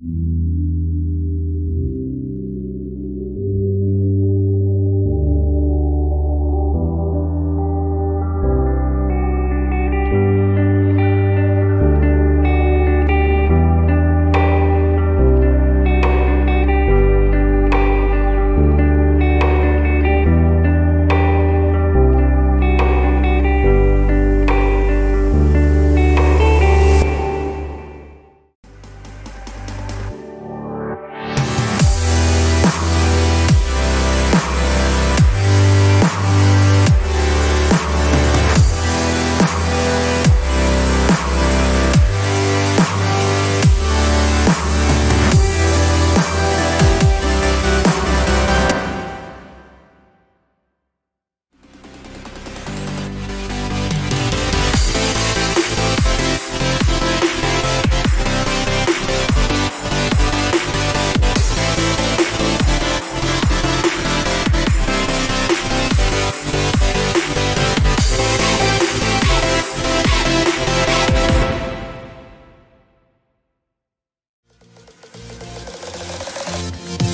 you you